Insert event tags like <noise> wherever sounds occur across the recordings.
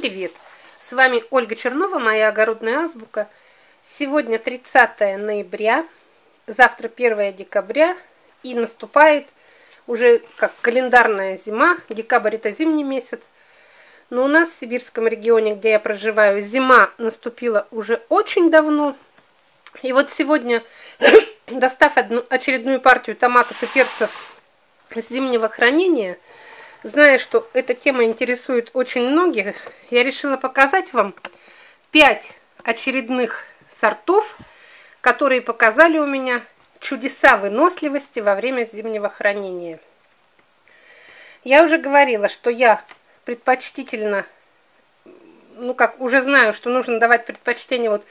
привет! С вами Ольга Чернова, моя огородная азбука. Сегодня 30 ноября, завтра 1 декабря и наступает уже как календарная зима. Декабрь это зимний месяц. Но у нас в сибирском регионе, где я проживаю, зима наступила уже очень давно. И вот сегодня, <coughs> достав одну очередную партию томатов и перцев с зимнего хранения – Зная, что эта тема интересует очень многих, я решила показать вам пять очередных сортов, которые показали у меня чудеса выносливости во время зимнего хранения. Я уже говорила, что я предпочтительно, ну как, уже знаю, что нужно давать предпочтение вот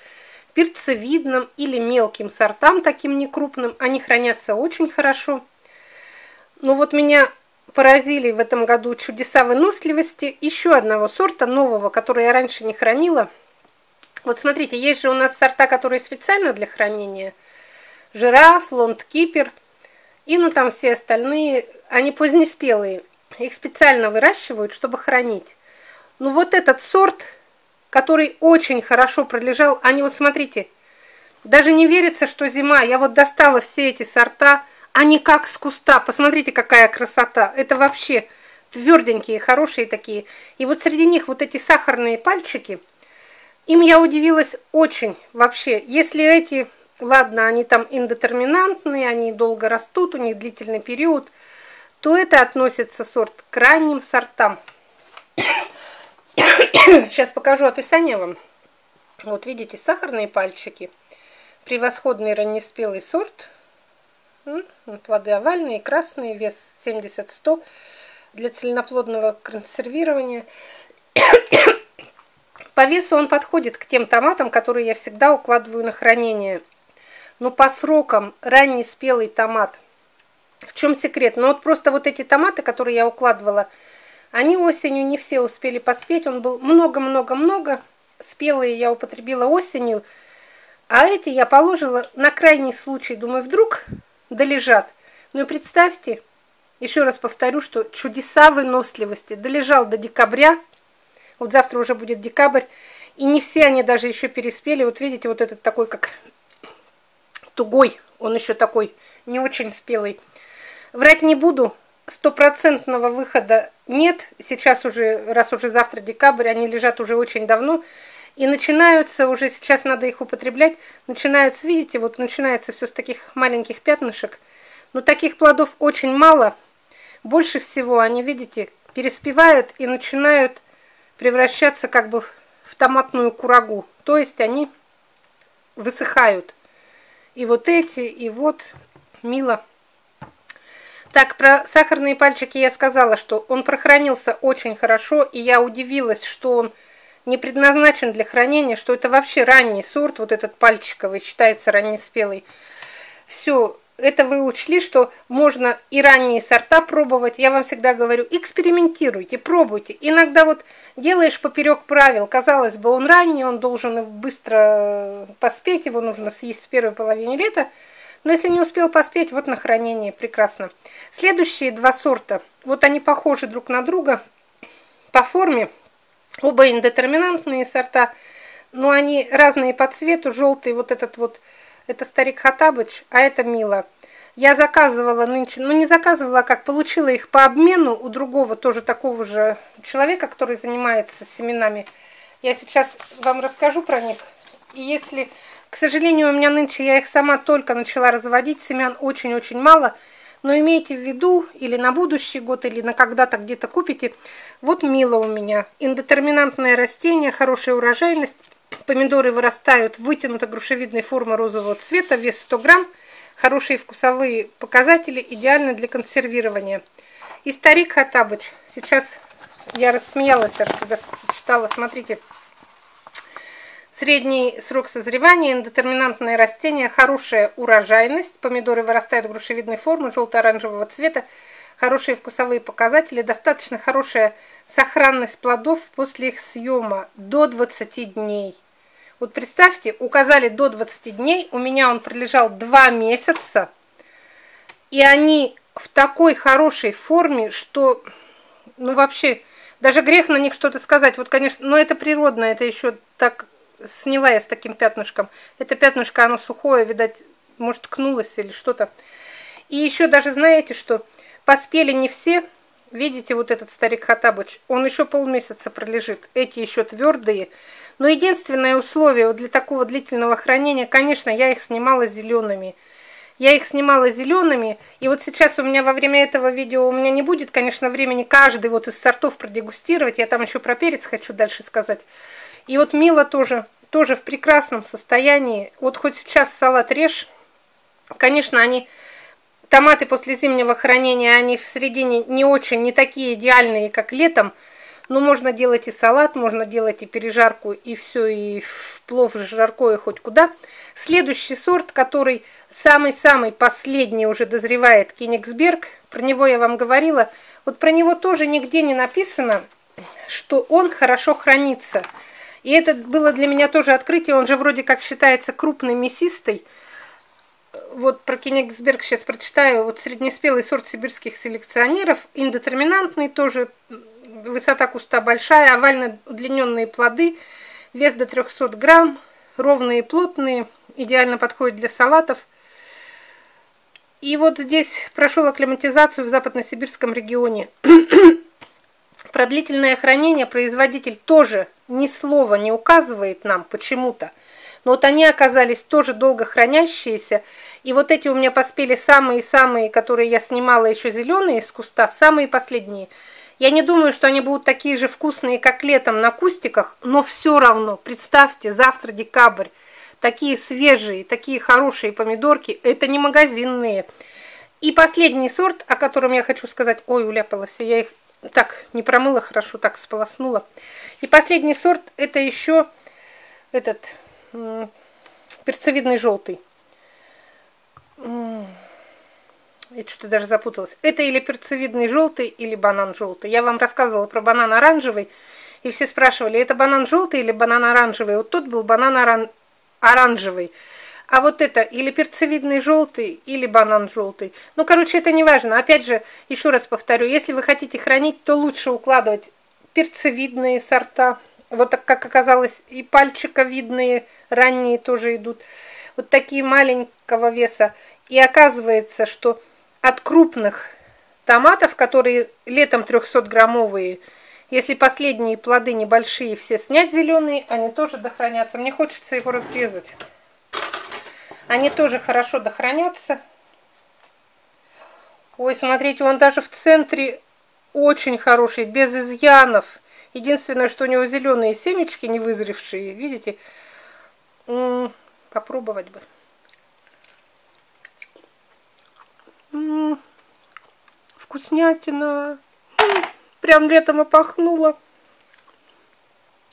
перцевидным или мелким сортам, таким некрупным. Они хранятся очень хорошо. Но вот меня поразили в этом году чудеса выносливости еще одного сорта нового, который я раньше не хранила. Вот смотрите, есть же у нас сорта, которые специально для хранения. Жираф, лондкипер и ну там все остальные, они позднеспелые. Их специально выращивают, чтобы хранить. Ну вот этот сорт, который очень хорошо пролежал, они вот смотрите, даже не верится, что зима. Я вот достала все эти сорта, они как с куста. Посмотрите, какая красота. Это вообще тверденькие, хорошие такие. И вот среди них вот эти сахарные пальчики. Им я удивилась очень вообще. Если эти, ладно, они там индетерминантные, они долго растут, у них длительный период, то это относится сорт к ранним сортам. <coughs> Сейчас покажу описание вам. Вот видите, сахарные пальчики. Превосходный раннеспелый сорт – Плоды овальные, красные, вес 70-100 для целеноплодного консервирования. <coughs> По весу он подходит к тем томатам, которые я всегда укладываю на хранение. Но по срокам ранний спелый томат. В чем секрет? Ну вот просто вот эти томаты, которые я укладывала, они осенью не все успели поспеть. Он был много-много-много. Спелые я употребила осенью. А эти я положила на крайний случай. Думаю, вдруг долежат. Ну и представьте, еще раз повторю, что чудеса выносливости долежал до декабря. Вот завтра уже будет декабрь, и не все они даже еще переспели. Вот видите, вот этот такой как тугой, он еще такой не очень спелый. Врать не буду, стопроцентного выхода нет. Сейчас уже, раз уже завтра декабрь, они лежат уже очень давно. И начинаются уже, сейчас надо их употреблять, начинаются, видите, вот начинается все с таких маленьких пятнышек. Но таких плодов очень мало. Больше всего они, видите, переспевают и начинают превращаться как бы в томатную курагу. То есть они высыхают. И вот эти, и вот мило. Так, про сахарные пальчики я сказала, что он прохранился очень хорошо, и я удивилась, что он не предназначен для хранения, что это вообще ранний сорт, вот этот пальчиковый, считается раннеспелый. Все, это вы учли, что можно и ранние сорта пробовать. Я вам всегда говорю, экспериментируйте, пробуйте. Иногда вот делаешь поперек правил. Казалось бы, он ранний, он должен быстро поспеть, его нужно съесть в первой половине лета. Но если не успел поспеть, вот на хранение, прекрасно. Следующие два сорта, вот они похожи друг на друга по форме. Оба индетерминантные сорта, но они разные по цвету. Желтый вот этот вот, это старик Хатабыч, а это Мила. Я заказывала нынче, ну не заказывала, а как получила их по обмену у другого тоже такого же человека, который занимается семенами. Я сейчас вам расскажу про них. И если, к сожалению, у меня нынче я их сама только начала разводить, семян очень-очень мало – но имейте в виду, или на будущий год, или на когда-то где-то купите. Вот мило у меня. Индетерминантное растение, хорошая урожайность. Помидоры вырастают вытянуто-грушевидной формы розового цвета, вес 100 грамм. Хорошие вкусовые показатели, идеально для консервирования. И старик Хатабыч. Сейчас я рассмеялась, когда читала, смотрите. Средний срок созревания, индетерминантное растение, хорошая урожайность, помидоры вырастают грушевидной формы, желто-оранжевого цвета, хорошие вкусовые показатели, достаточно хорошая сохранность плодов после их съема до 20 дней. Вот представьте, указали до 20 дней, у меня он пролежал 2 месяца, и они в такой хорошей форме, что, ну вообще, Даже грех на них что-то сказать. Вот, конечно, но это природно, это еще так сняла я с таким пятнышком. Это пятнышко, оно сухое, видать, может, ткнулось или что-то. И еще даже знаете, что поспели не все. Видите, вот этот старик Хатабыч, он еще полмесяца пролежит. Эти еще твердые. Но единственное условие вот для такого длительного хранения, конечно, я их снимала зелеными. Я их снимала зелеными, и вот сейчас у меня во время этого видео у меня не будет, конечно, времени каждый вот из сортов продегустировать. Я там еще про перец хочу дальше сказать. И вот Мила тоже, тоже в прекрасном состоянии. Вот хоть сейчас салат режь, конечно, они томаты после зимнего хранения, они в середине не очень, не такие идеальные, как летом. Но можно делать и салат, можно делать и пережарку, и все, и в плов жаркое хоть куда. Следующий сорт, который самый-самый последний уже дозревает, Кенигсберг, про него я вам говорила. Вот про него тоже нигде не написано, что он хорошо хранится. И это было для меня тоже открытие. Он же вроде как считается крупной мясистой. Вот про Кенигсберг сейчас прочитаю. Вот среднеспелый сорт сибирских селекционеров. Индетерминантный тоже. Высота куста большая. Овально удлиненные плоды. Вес до 300 грамм. Ровные и плотные. Идеально подходит для салатов. И вот здесь прошел акклиматизацию в западно-сибирском регионе. <clears throat> Про длительное хранение производитель тоже ни слова не указывает нам почему-то. Но вот они оказались тоже долго хранящиеся. И вот эти у меня поспели самые-самые, которые я снимала еще зеленые из куста, самые последние. Я не думаю, что они будут такие же вкусные, как летом на кустиках, но все равно, представьте, завтра декабрь, такие свежие, такие хорошие помидорки, это не магазинные. И последний сорт, о котором я хочу сказать, ой, уляпалась, я их так, не промыла хорошо, так сполоснула. И последний сорт, это еще этот перцевидный желтый. Я что-то даже запуталась. Это или перцевидный желтый, или банан желтый. Я вам рассказывала про банан оранжевый, и все спрашивали, это банан желтый или банан оранжевый. Вот тут был банан оран... оранжевый. А вот это или перцевидный желтый, или банан желтый. Ну, короче, это не важно. Опять же, еще раз повторю, если вы хотите хранить, то лучше укладывать перцевидные сорта. Вот так, как оказалось, и пальчиковидные ранние тоже идут. Вот такие маленького веса. И оказывается, что от крупных томатов, которые летом 300-граммовые, если последние плоды небольшие все снять зеленые, они тоже дохранятся. Мне хочется его разрезать. Они тоже хорошо дохранятся. Ой, смотрите, он даже в центре очень хороший, без изъянов. Единственное, что у него зеленые семечки не вызревшие, видите? М -м, попробовать бы. М -м, вкуснятина. Прям летом и пахнуло.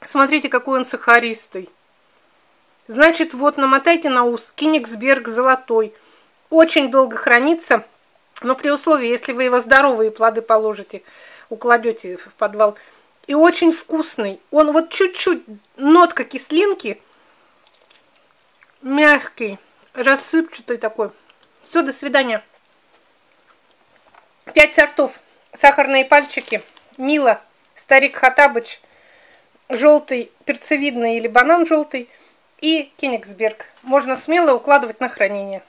Смотрите, какой он сахаристый. Значит, вот намотайте на ус Кинигсберг золотой. Очень долго хранится, но при условии, если вы его здоровые плоды положите, укладете в подвал. И очень вкусный. Он вот чуть-чуть, нотка кислинки, мягкий, рассыпчатый такой. Все, до свидания. Пять сортов. Сахарные пальчики, Мила, Старик Хатабыч, желтый, перцевидный или банан желтый – и Кенигсберг. Можно смело укладывать на хранение.